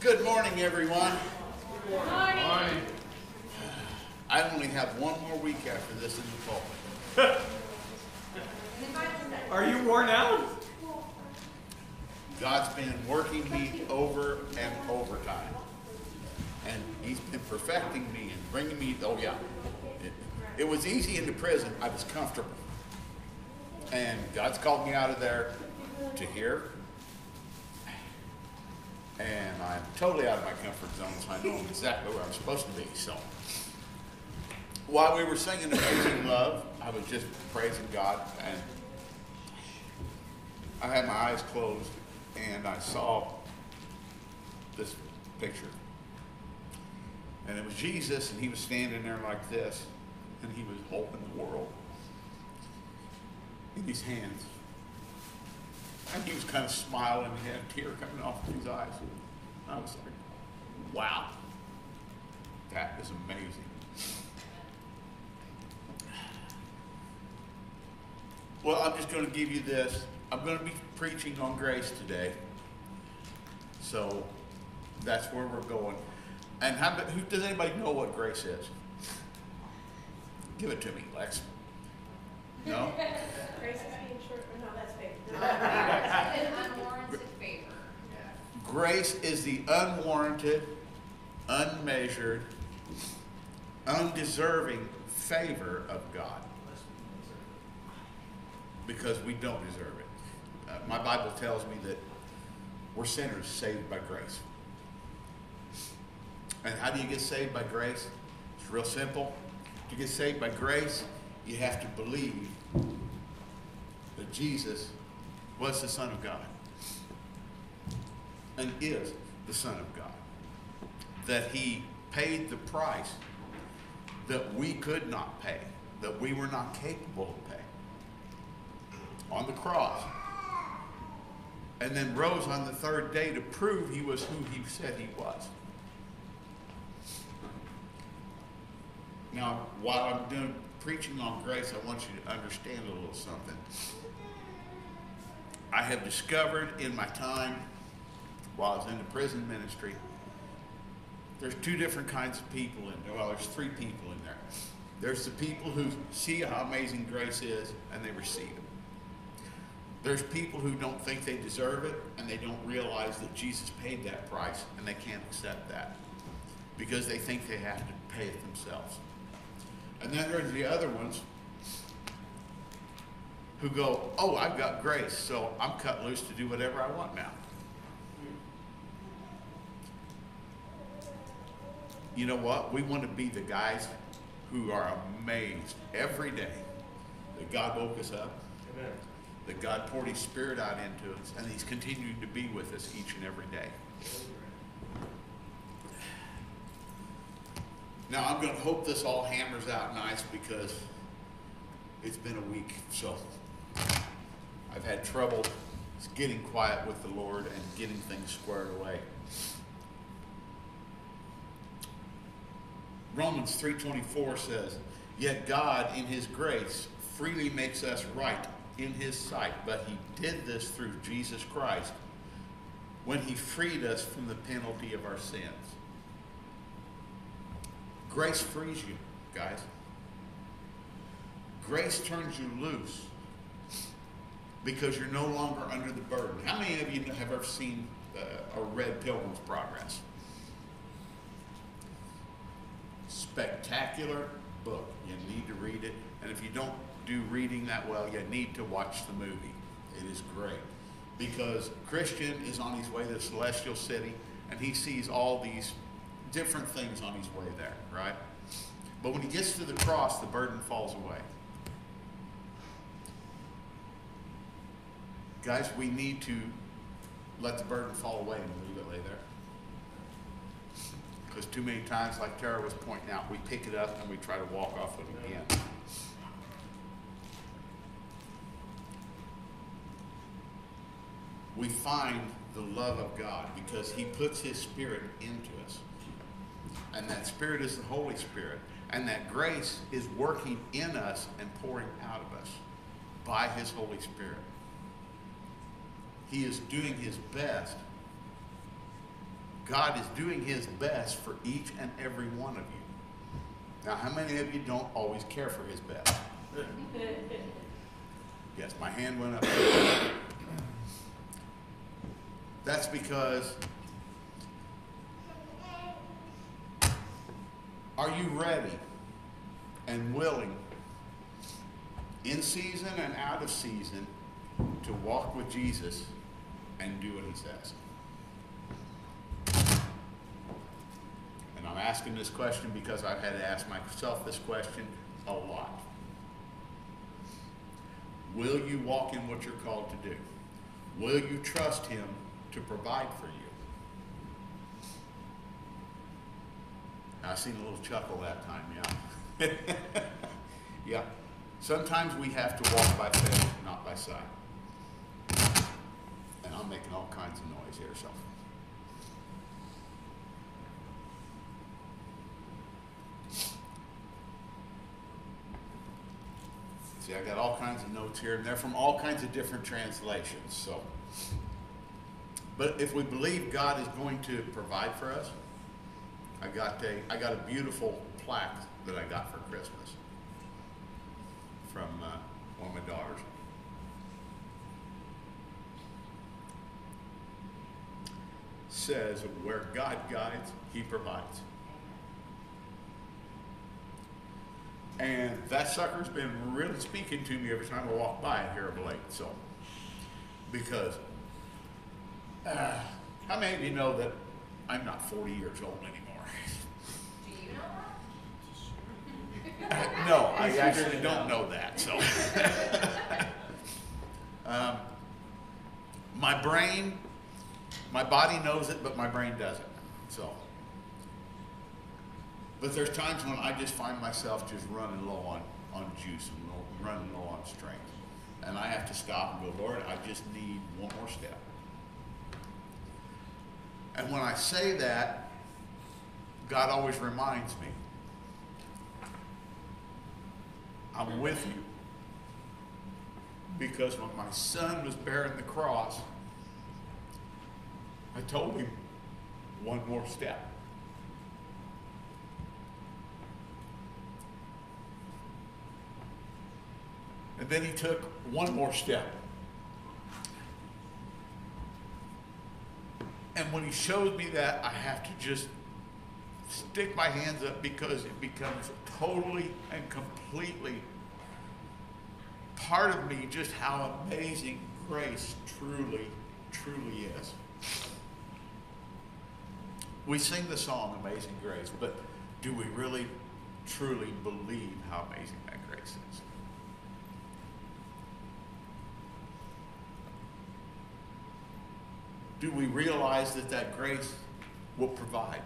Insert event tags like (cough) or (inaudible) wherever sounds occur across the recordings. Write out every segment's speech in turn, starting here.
Good morning, everyone. Good Morning. (sighs) I only have one more week after this in the fall. (laughs) Are you worn out? God's been working me over and over time. And he's been perfecting me and bringing me, oh yeah. It, it was easy in the prison. I was comfortable. And God's called me out of there to here. And I'm totally out of my comfort zone, so I know exactly where I'm supposed to be. So while we were singing Amazing Love, I was just praising God and I had my eyes closed and I saw this picture. And it was Jesus and he was standing there like this and he was holding the world in his hands. And he was kind of smiling, he had a tear coming off of his eyes. And I was like, wow, that is amazing. Well, I'm just going to give you this. I'm going to be preaching on grace today. So that's where we're going. And how, who, does anybody know what grace is? Give it to me, Lex. No? (laughs) Grace is being short, no, that's favor. Unwarranted (laughs) favor. Grace is the unwarranted, unmeasured, undeserving favor of God. Because we don't deserve it. Uh, my Bible tells me that we're sinners saved by grace. And how do you get saved by grace? It's real simple. To get saved by grace, you have to believe that Jesus was the Son of God and is the Son of God. That he paid the price that we could not pay, that we were not capable of paying on the cross. And then rose on the third day to prove he was who he said he was. Now, while I'm doing preaching on grace, I want you to understand a little something. I have discovered in my time while I was in the prison ministry, there's two different kinds of people in there. Well, there's three people in there. There's the people who see how amazing grace is and they receive it. There's people who don't think they deserve it and they don't realize that Jesus paid that price and they can't accept that because they think they have to pay it themselves. And then there's the other ones who go, oh, I've got grace, so I'm cut loose to do whatever I want now. You know what? We want to be the guys who are amazed every day that God woke us up, Amen. that God poured His Spirit out into us, and He's continuing to be with us each and every day. Now, I'm going to hope this all hammers out nice because it's been a week, so I've had trouble getting quiet with the Lord and getting things squared away. Romans 3:24 says, "Yet God in his grace freely makes us right in his sight, but he did this through Jesus Christ when he freed us from the penalty of our sins." Grace frees you, guys. Grace turns you loose because you're no longer under the burden. How many of you have ever seen uh, or read Pilgrim's Progress? Spectacular book. You need to read it. And if you don't do reading that well, you need to watch the movie. It is great. Because Christian is on his way to the celestial city and he sees all these different things on his way there, right? But when he gets to the cross, the burden falls away. Guys, we need to let the burden fall away and leave it lay there. Because too many times, like Tara was pointing out, we pick it up and we try to walk off of it again. We find the love of God because He puts His Spirit into us. And that Spirit is the Holy Spirit. And that grace is working in us and pouring out of us by His Holy Spirit. He is doing His best God is doing his best for each and every one of you. Now, how many of you don't always care for his best? (laughs) Yes, my hand went up. That's because are you ready and willing in season and out of season to walk with Jesus and do what he says? And I'm asking this question because I've had to ask myself this question a lot. Will you walk in what you're called to do? Will you trust him to provide for you? I seen a little chuckle that time, yeah. (laughs) yeah. Sometimes we have to walk by faith, not by sight. And I'm making all kinds of noise here, so. See, I got all kinds of notes here, and they're from all kinds of different translations, so. But if we believe God is going to provide for us, I got a, I got a beautiful plaque that I got for Christmas from uh, one of my daughters. Says, where God guides, He provides. And that sucker's been really speaking to me every time I walk by it here of late. So, because uh, how many of you know that I'm not 40 years old anymore? Do you know that? (laughs) no, I actually don't know that. So, (laughs) um, my brain, my body knows it, but my brain doesn't. So, but there's times when I just find myself just running low on, on juice and running low on strength. And I have to stop and go, Lord, I just need one more step. And when I say that, God always reminds me, I'm with you. Because when my son was bearing the cross, I told him one more step. And then he took one more step. And when he showed me that, I have to just stick my hands up because it becomes totally and completely part of me just how amazing grace truly, truly is. We sing the song Amazing Grace, but do we really, truly believe how amazing that grace is? Do we realize that that grace will provide?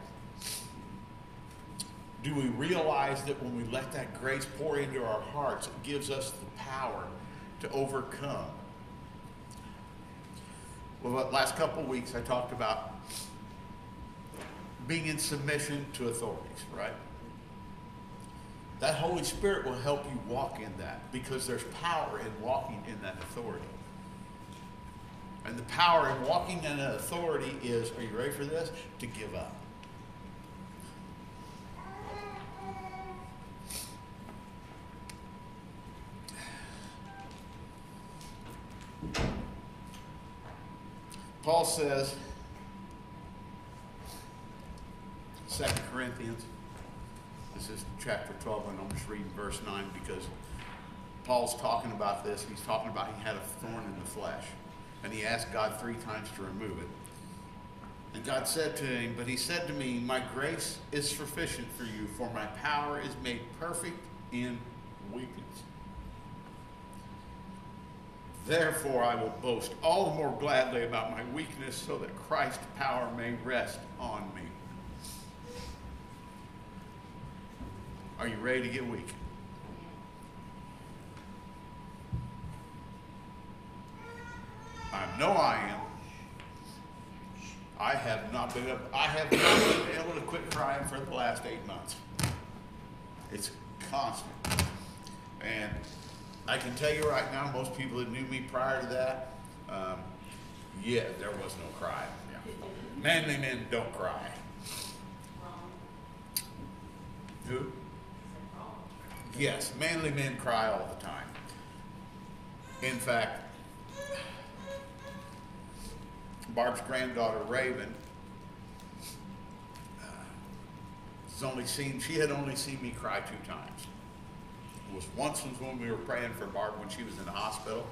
Do we realize that when we let that grace pour into our hearts, it gives us the power to overcome? Well, last couple weeks I talked about being in submission to authorities, right? That Holy Spirit will help you walk in that because there's power in walking in that authority. And the power in walking in authority is, are you ready for this? To give up. Paul says, 2 Corinthians, this is chapter 12, and I'm just reading verse 9 because Paul's talking about this. He's talking about he had a thorn in the flesh and he asked God three times to remove it. And God said to him, But he said to me, My grace is sufficient for you, for my power is made perfect in weakness. Therefore, I will boast all the more gladly about my weakness, so that Christ's power may rest on me. Are you ready to get weak? I know I am. I have not been able, I have not been able to quit crying for the last eight months. It's constant. And I can tell you right now, most people that knew me prior to that, um, yeah, there was no crying. Yeah. Manly men don't cry. Who? Yes, manly men cry all the time. In fact, Barb's granddaughter Raven uh, has only seen she had only seen me cry two times. It was once was when we were praying for Barb when she was in the hospital,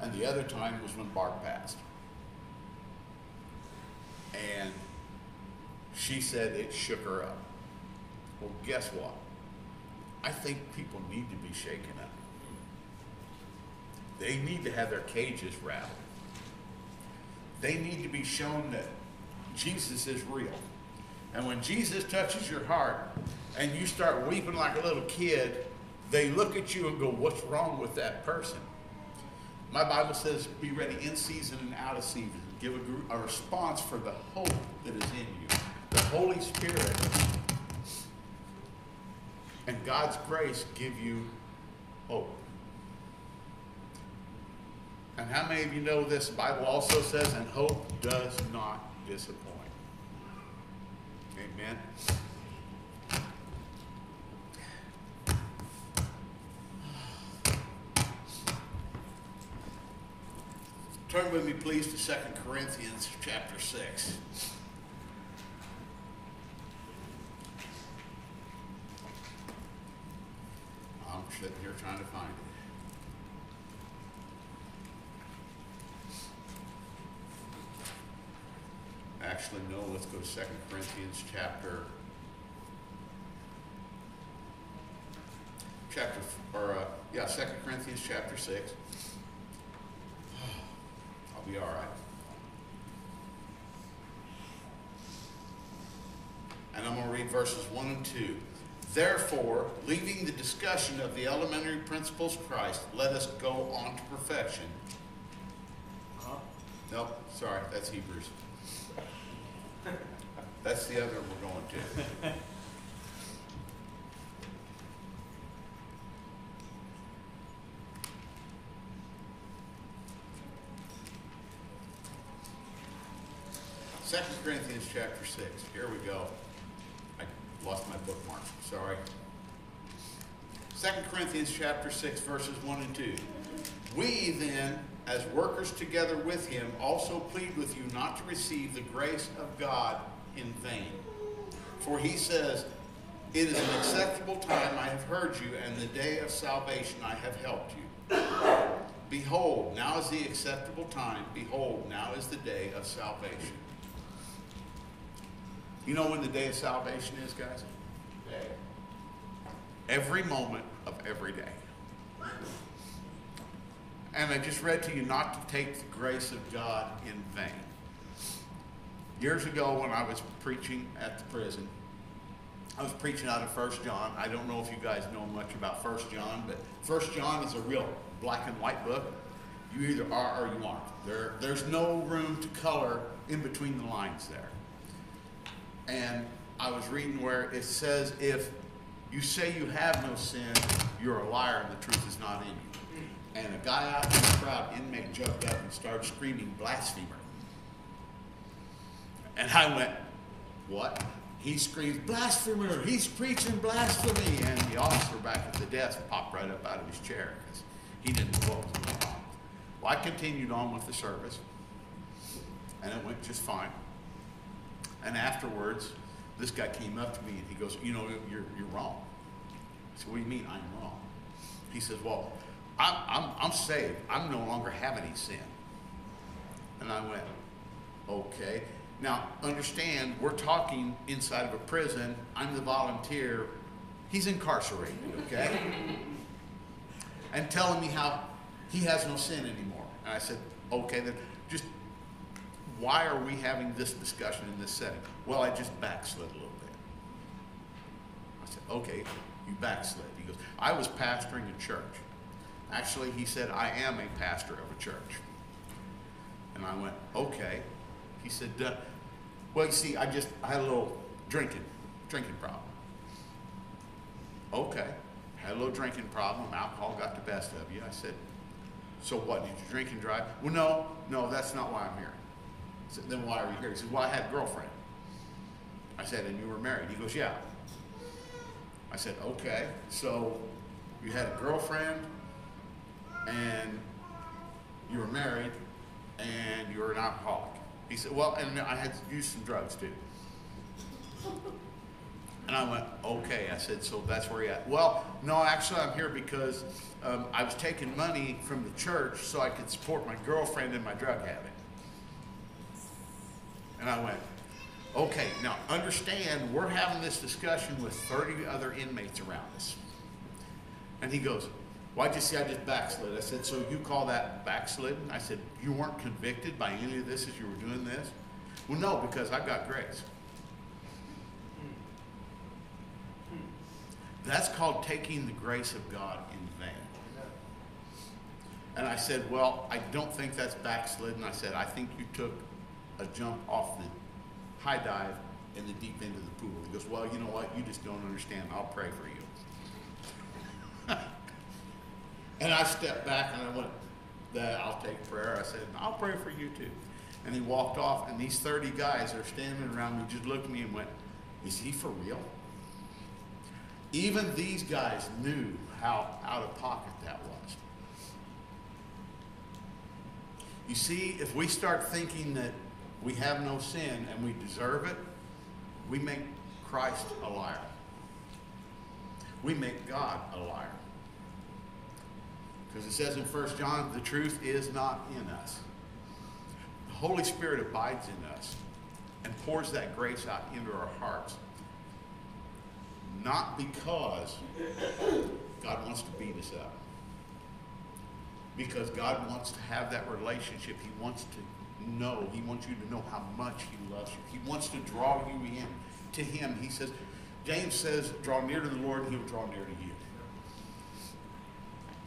and the other time was when Barb passed. And she said it shook her up. Well, guess what? I think people need to be shaken up. They need to have their cages rattled. They need to be shown that Jesus is real. And when Jesus touches your heart and you start weeping like a little kid, they look at you and go, What's wrong with that person? My Bible says, Be ready in season and out of season. Give a, a response for the hope that is in you. The Holy Spirit and God's grace give you hope. How many of you know this? Bible also says, and hope does not disappoint. Amen. Turn with me, please, to 2 Corinthians chapter 6. I'm sitting here trying to find it. Actually, no, let's go to Second Corinthians chapter, chapter, or, uh, yeah, Second Corinthians chapter six. (sighs) I'll be all right. And I'm gonna read verses one and two. Therefore, leaving the discussion of the elementary principles of Christ, let us go on to perfection. Nope, sorry, that's Hebrews. That's the other we're going to. Second Corinthians chapter six, here we go. I lost my bookmark, sorry. Second Corinthians chapter six, verses one and two. We then, as workers together with him, also plead with you not to receive the grace of God in vain. For he says, It is an acceptable time I have heard you, and the day of salvation I have helped you. Behold, now is the acceptable time. Behold, now is the day of salvation. You know when the day of salvation is, guys? Every moment of every day. And I just read to you not to take the grace of God in vain. Years ago, when I was preaching at the prison, I was preaching out of First John. I don't know if you guys know much about First John, but First John is a real black and white book. You either are or you aren't. There, there's no room to color in between the lines there. And I was reading where it says, if you say you have no sin, you're a liar and the truth is not in you. And a guy out in the crowd, inmate, jumped up and started screaming, blasphemer. And I went, what? He screams, blasphemer, he's preaching blasphemy. And the officer back at the desk popped right up out of his chair because he didn't know. Well, I continued on with the service, and it went just fine. And afterwards, this guy came up to me and he goes, You know, you're, you're wrong. I said, What do you mean I'm wrong? He says, Well, I'm, I'm, I'm saved. I'm no longer have any sin. And I went, Okay. Now, understand, we're talking inside of a prison. I'm the volunteer. He's incarcerated, okay? (laughs) and telling me how he has no sin anymore. And I said, Okay, then just why are we having this discussion in this setting? Well, I just backslid a little bit. I said, okay, you backslid. He goes, I was pastoring a church. Actually, he said, I am a pastor of a church. And I went, okay. He said, Duh. Well, you see, I just, I had a little drinking, drinking problem. Okay. Had a little drinking problem. Alcohol got the best of you. I said, so what, did you drink and drive? Well, no, no, that's not why I'm here. said, then why are you here? He said, well, I had a girlfriend. I said, and you were married? He goes, yeah. I said, okay, so you had a girlfriend and you were married and you were an alcoholic. He said, well, and I had used some drugs too. And I went, okay. I said, so that's where you're at. Well, no, actually, I'm here because um, I was taking money from the church so I could support my girlfriend in my drug habit. And I went, okay, now understand, we're having this discussion with 30 other inmates around us. And he goes, why'd you say I just backslid? I said, so you call that backsliding? I said, you weren't convicted by any of this as you were doing this? Well, no, because I've got grace. That's called taking the grace of God in vain. And I said, Well, I don't think that's backslidden. I said, I think you took a jump off the high dive in the deep end of the pool. He goes, Well, you know what? You just don't understand. I'll pray for you. And I stepped back and I went, that I'll take prayer. I said, I'll pray for you too. And he walked off, and these 30 guys are standing around me, just looked at me and went, Is he for real? Even these guys knew how out of pocket that was. You see, if we start thinking that we have no sin and we deserve it, we make Christ a liar. We make God a liar. Because it says in 1 John, the truth is not in us. The Holy Spirit abides in us and pours that grace out into our hearts not because God wants to beat us up. Because God wants to have that relationship. He wants to know. He wants you to know how much He loves you. He wants to draw you in to Him. He says, James says, draw near to the Lord, and He will draw near to you.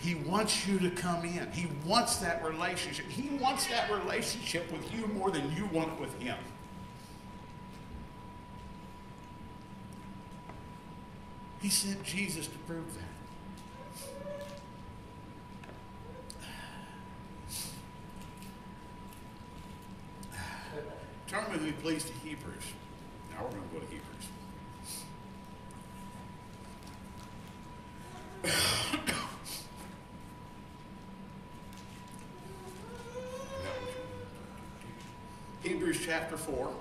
He wants you to come in. He wants that relationship. He wants that relationship with you more than you want it with Him. He sent Jesus to prove that. Turn with me, please, to Hebrews. Now we're going to go to Hebrews. Hebrews chapter 4.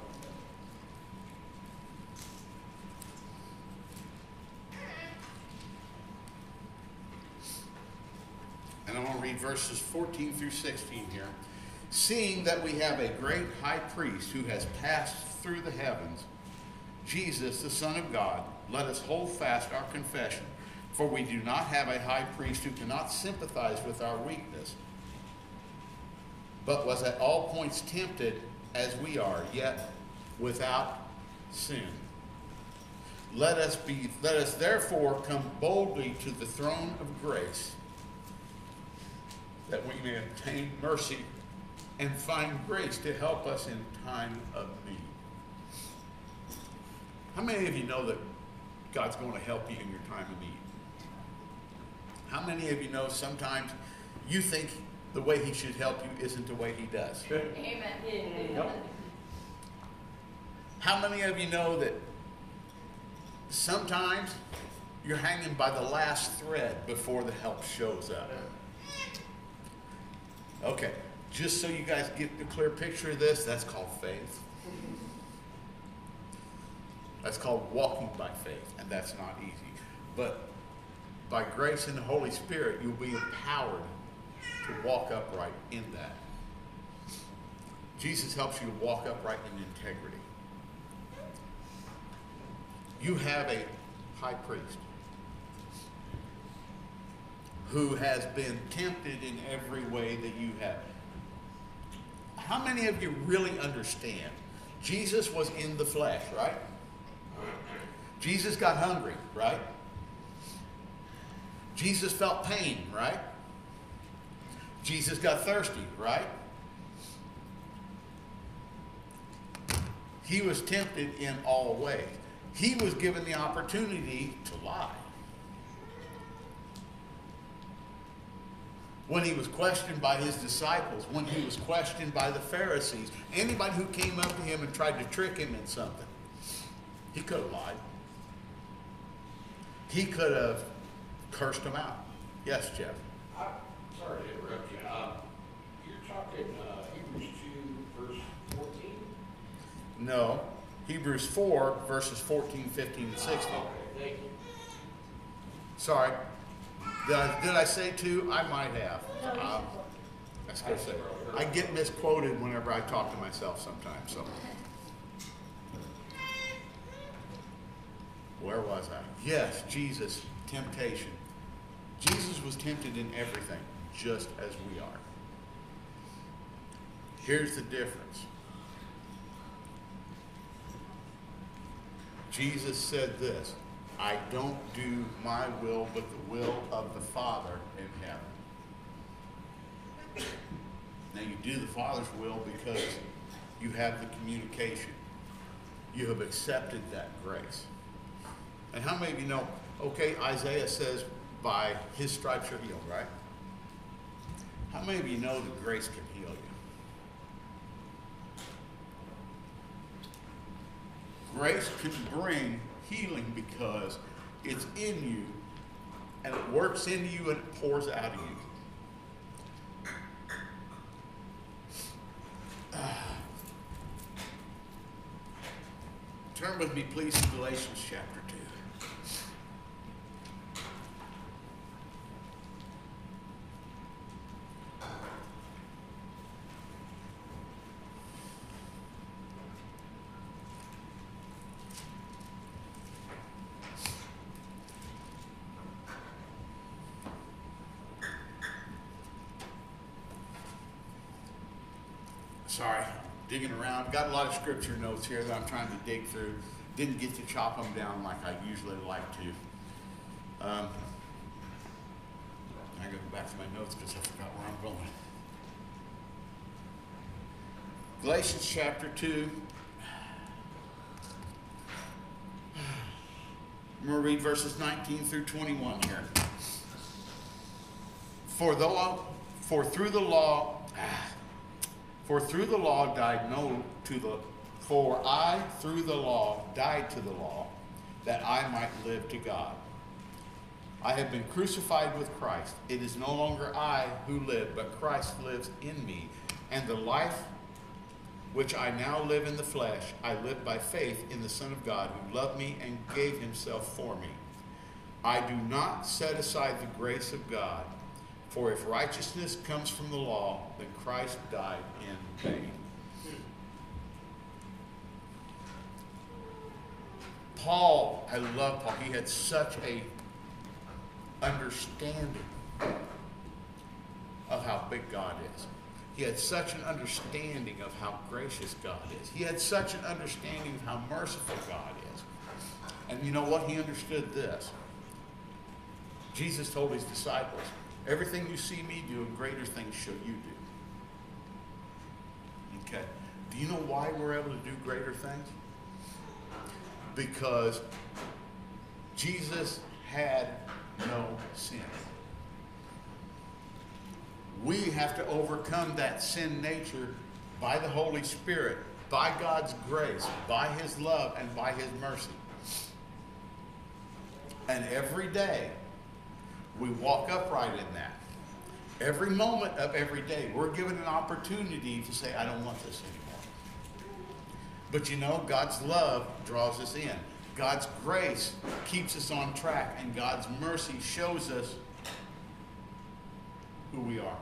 And I'm going to read verses 14 through 16 here. Seeing that we have a great high priest who has passed through the heavens, Jesus, the Son of God, let us hold fast our confession. For we do not have a high priest who cannot sympathize with our weakness, but was at all points tempted as we are, yet without sin. Let us be let us therefore come boldly to the throne of grace that we may obtain mercy and find grace to help us in time of need. How many of you know that God's going to help you in your time of need? How many of you know sometimes you think the way he should help you isn't the way he does? Amen. Mm-hmm. How many of you know that sometimes you're hanging by the last thread before the help shows up? Okay, just so you guys get the clear picture of this, that's called faith. That's called walking by faith, and that's not easy. But by grace and the Holy Spirit, you'll be empowered to walk upright in that. Jesus helps you to walk upright in integrity. You have a high priest who has been tempted in every way that you have. How many of you really understand? Jesus was in the flesh, right? Jesus got hungry, right? Jesus felt pain, right? Jesus got thirsty, right? He was tempted in all ways. He was given the opportunity to lie. when he was questioned by his disciples, when he was questioned by the Pharisees, anybody who came up to him and tried to trick him in something, he could have lied. He could have cursed them out. Yes, Jeff. I, sorry to interrupt you. Uh, uh, Hebrews two, verse fourteen? No. Hebrews 4, verses 14, 15, and 16. Okay. Sorry. Did I, did I say two? I might have. No, Uh, said I was gonna say, I get misquoted whenever I talk to myself sometimes, so. (laughs) Where was I? Yes, Jesus, temptation. Jesus was tempted in everything, just as we are. Here's the difference. Jesus said this, I don't do my will, but the will of the Father in heaven. Now you do the Father's will because you have the communication. You have accepted that grace. And how many of you know, okay, Isaiah says, by his stripes you're healed, right? How many of you know that grace can heal you? Grace can bring healing because it's in you and it works into you and it pours out of you. (sighs) Turn with me, please, to Galatians chapter 2. Sorry, digging around. Got a lot of scripture notes here that I'm trying to dig through. Didn't get to chop them down like I usually like to. Um, I go back to my notes because I forgot where I'm going. Galatians chapter 2. I'm going to read verses 19 through 21 here. For though, for through the law, for through the law died no to the, for I through the law died to the law, that I might live to God. I have been crucified with Christ. It is no longer I who live, but Christ lives in me. And the life which I now live in the flesh, I live by faith in the Son of God who loved me and gave himself for me. I do not set aside the grace of God, for if righteousness comes from the law, then Christ died in vain. Paul, I love Paul. He had such a understanding of how big God is. He had such an understanding of how gracious God is. He had such an understanding of how merciful God is. And you know what? He understood this. Jesus told his disciples, Everything you see me do, greater things shall you do. Okay. Do you know why we're able to do greater things? Because Jesus had no sin. We have to overcome that sin nature by the Holy Spirit, by God's grace, by His love, and by His mercy. And every day, we walk upright in that. Every moment of every day, we're given an opportunity to say, I don't want this anymore. But you know, God's love draws us in. God's grace keeps us on track, and God's mercy shows us who we are.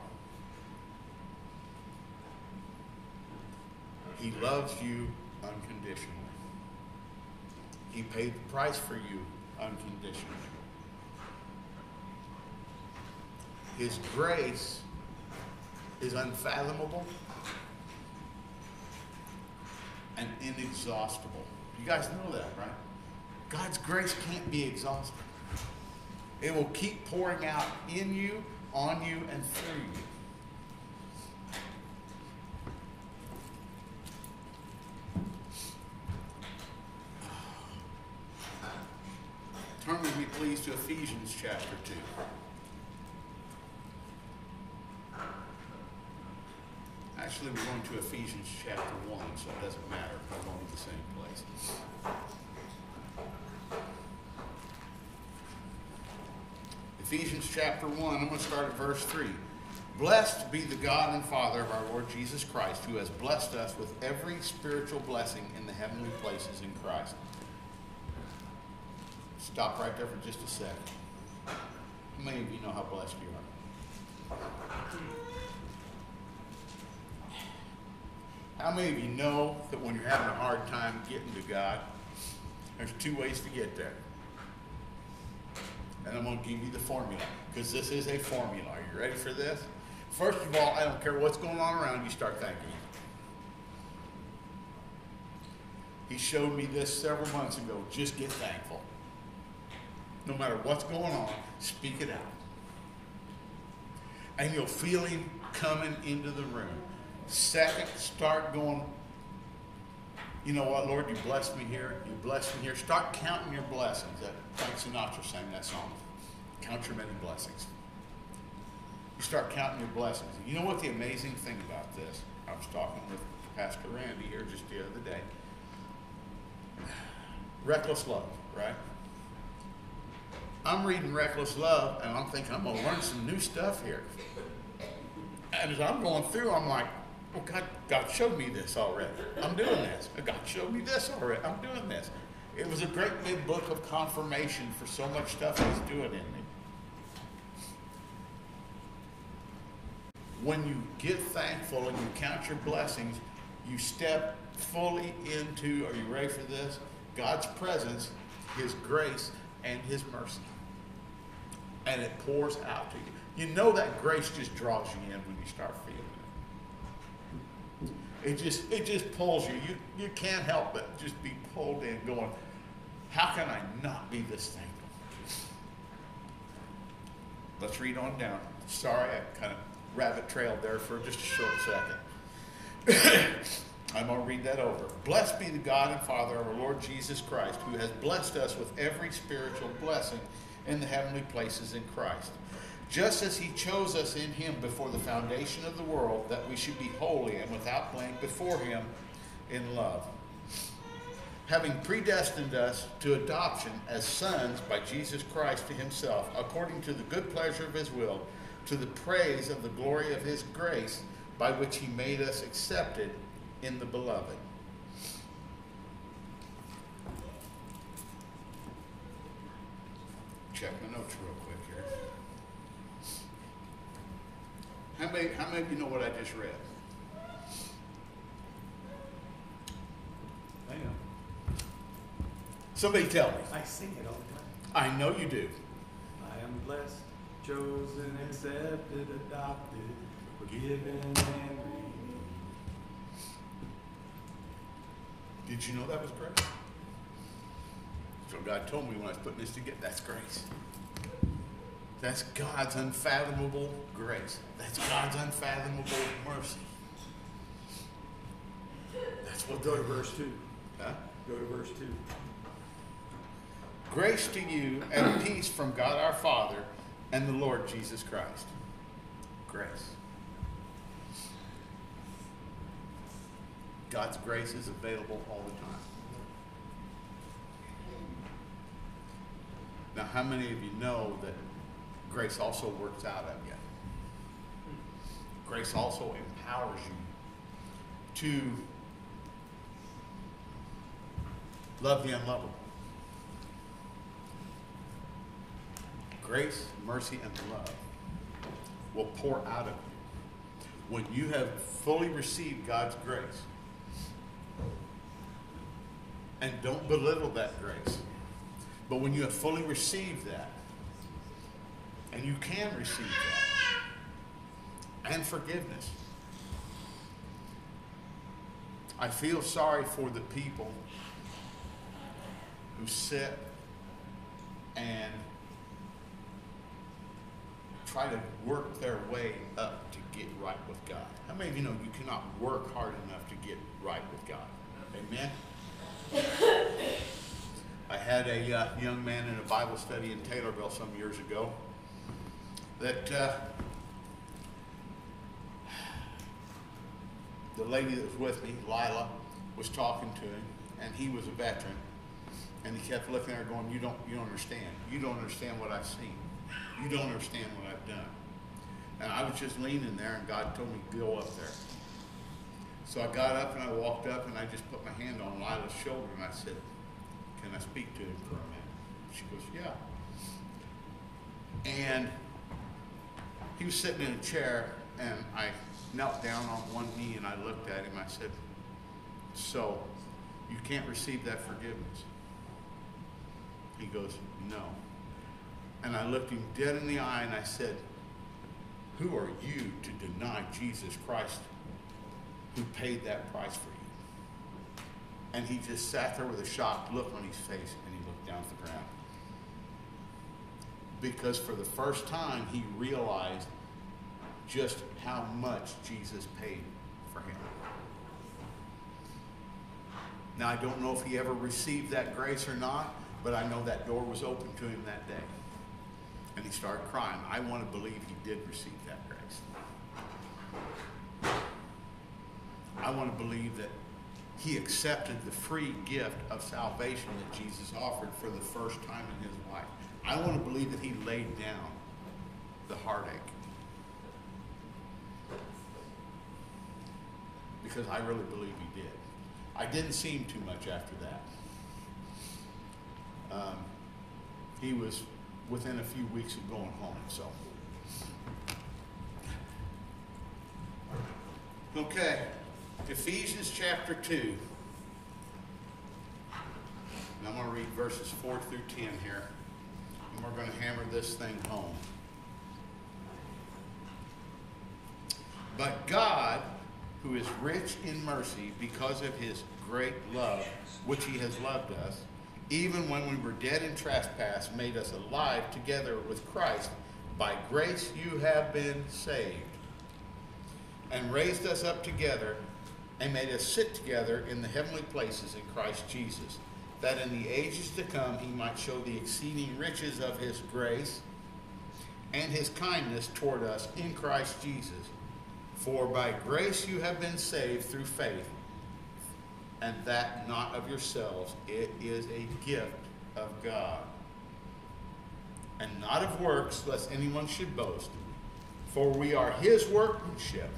He loves you unconditionally. He paid the price for you unconditionally. His grace is unfathomable and inexhaustible. You guys know that, right? God's grace can't be exhausted. It will keep pouring out in you, on you, and through you. Turn with me, please, to Ephesians chapter 2. Actually, we're going to Ephesians chapter 1, so it doesn't matter. We're going to the same place. Ephesians chapter 1, I'm going to start at verse 3. Blessed be the God and Father of our Lord Jesus Christ, who has blessed us with every spiritual blessing in the heavenly places in Christ. Stop right there for just a second. How many of you know how blessed you are? How many of you know that when you're having a hard time getting to God, there's two ways to get there? And I'm going to give you the formula because this is a formula. Are you ready for this? First of all, I don't care what's going on around you, start thanking Him. He showed me this several months ago. Just get thankful. No matter what's going on, speak it out. And you'll feel Him coming into the room. Second, start going, you know what, Lord, you blessed me here. You blessed me here. Start counting your blessings. That Frank Sinatra sang that song. Count your many blessings. You start counting your blessings. You know what the amazing thing about this? I was talking with Pastor Randy here just the other day. Reckless love, right? I'm reading Reckless Love and I'm thinking I'm going to learn some new stuff here. And as I'm going through, I'm like, well, God, God showed me this already. I'm doing this. Oh, God showed me this already. I'm doing this. It was a great big book of confirmation for so much stuff He's doing in me. When you get thankful and you count your blessings, you step fully into, are you ready for this? God's presence, His grace, and His mercy. And it pours out to you. You know that grace just draws you in when you start feeling it. It just it just pulls you. You you can't help but just be pulled in, going, how can I not be this thankful? Let's read on down. Sorry, I kind of rabbit trailed there for just a short second. (coughs) I'm going to read that over. Blessed be the God and Father of our Lord Jesus Christ, who has blessed us with every spiritual blessing in the heavenly places in Christ. Just as he chose us in him before the foundation of the world, that we should be holy and without blame before him in love. Having predestined us to adoption as sons by Jesus Christ to himself, according to the good pleasure of his will, to the praise of the glory of his grace, by which he made us accepted in the beloved. Check my notes real quick here. How many, how many of you know what I just read? I know. Somebody tell me. I sing it all the time. I know you do. I am blessed, chosen, accepted, adopted, forgiven, and. Did you know that was grace? So God told me when I was putting this together, that's grace. That's God's unfathomable grace. That's God's unfathomable mercy. That's what Go to verse two. Huh? Go to verse two. Grace to you and peace from God our Father and the Lord Jesus Christ. Grace. God's grace is available all the time. Now, how many of you know that grace also works out of you? Grace also empowers you to love the unlovable. Grace, mercy, and love will pour out of you. When you have fully received God's grace, and don't belittle that grace, but when you have fully received that, and you can receive that, and forgiveness, I feel sorry for the people who sit and try to work their way up to get right with God. How many of you know you cannot work hard enough to get right with God? Amen? I had a uh, young man in a Bible study in Taylorville some years ago that uh, the lady that was with me, Lila, was talking to him, and he was a veteran. And he kept looking at her going, you don't, you don't understand. You don't understand what I've seen. You don't understand what I've done. And I was just leaning there, and God told me, go up there. So I got up and I walked up and I just put my hand on Lila's shoulder and I said, can I speak to him for a minute? She goes, yeah. And he was sitting in a chair and I knelt down on one knee and I looked at him. I said, so you can't receive that forgiveness? He goes, no. And I looked him dead in the eye and I said, who are you to deny Jesus Christ who paid that price for you? And he just sat there with a shocked look on his face and he looked down at the ground. Because for the first time he realized just how much Jesus paid for him. Now, I don't know if he ever received that grace or not, but I know that door was open to him that day. And he started crying. I want to believe he did receive that grace. I want to believe that he accepted the free gift of salvation that Jesus offered for the first time in his life. I want to believe that he laid down the heartache. Because I really believe he did. I didn't see him too much after that. Um, he was within a few weeks of going home, so. Okay, Ephesians chapter 2. And I'm going to read verses 4 through 10 here. And we're going to hammer this thing home. But God, who is rich in mercy because of his great love, which he has loved us, even when we were dead in trespass, made us alive together with Christ. By grace you have been saved, and raised us up together, and made us sit together in the heavenly places in Christ Jesus, that in the ages to come he might show the exceeding riches of his grace and his kindness toward us in Christ Jesus. For by grace you have been saved through faith and that not of yourselves. It is a gift of God. And not of works, lest anyone should boast. For we are his workmanship,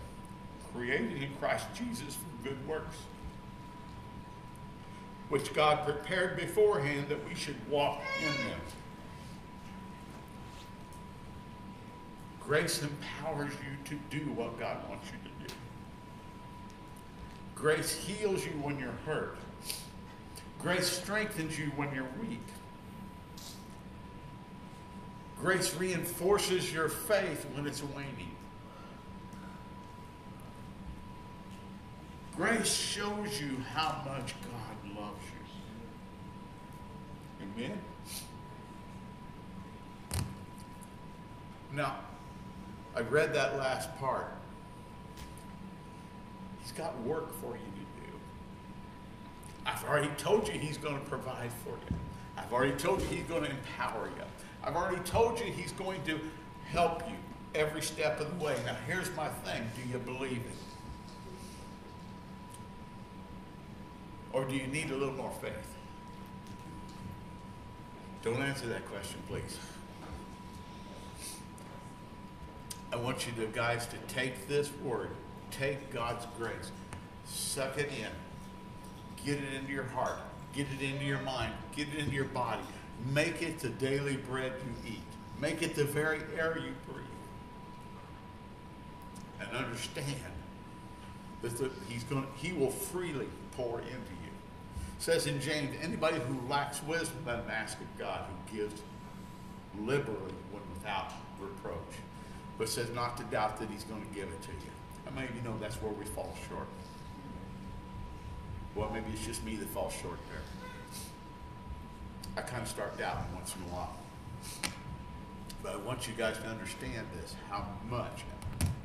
created in Christ Jesus for good works, which God prepared beforehand that we should walk in them. Grace empowers you to do what God wants you to do. Grace heals you when you're hurt. Grace strengthens you when you're weak. Grace reinforces your faith when it's waning. Grace shows you how much God loves you. Amen? Now, I read that last part. He's got work for you to do. I've already told you He's going to provide for you. I've already told you He's going to empower you. I've already told you He's going to help you every step of the way. Now, here's my thing do you believe it? Or do you need a little more faith? Don't answer that question, please. I want you to, guys, to take this word, take God's grace, suck it in, get it into your heart, get it into your mind, get it into your body. Make it the daily bread you eat. Make it the very air you breathe. And understand that the, he's going, he will freely pour into you. Says in James, anybody who lacks wisdom, let him ask of God, who gives liberally when without reproach but says not to doubt that he's going to give it to you. Many of you know that's where we fall short? Well, maybe it's just me that falls short there. I kind of start doubting once in a while. But I want you guys to understand this, how much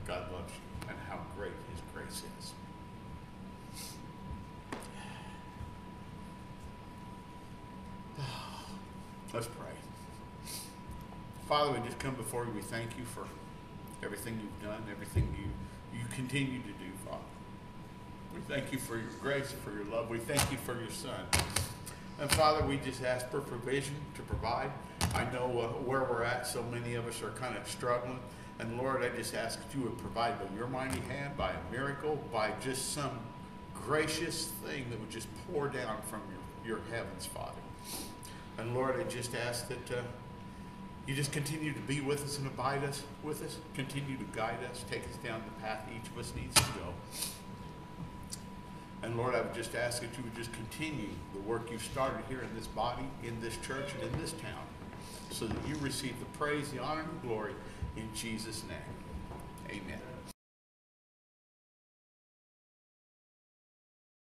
God loves you and how great his grace is. Let's pray. Father, we just come before you. We thank you for everything you've done, everything you, you continue to do, Father. We thank you for your grace, for your love. We thank you for your son. And Father, we just ask for provision to provide. I know uh, where we're at. So many of us are kind of struggling. And Lord, I just ask that you would provide by your mighty hand, by a miracle, by just some gracious thing that would just pour down from your, your heavens, Father. And Lord, I just ask that uh, you just continue to be with us and abide us with us. Continue to guide us, take us down the path each of us needs to go. And Lord, I would just ask that you would just continue the work you've started here in this body, in this church, and in this town, so that you receive the praise, the honor, and the glory in Jesus' name. Amen.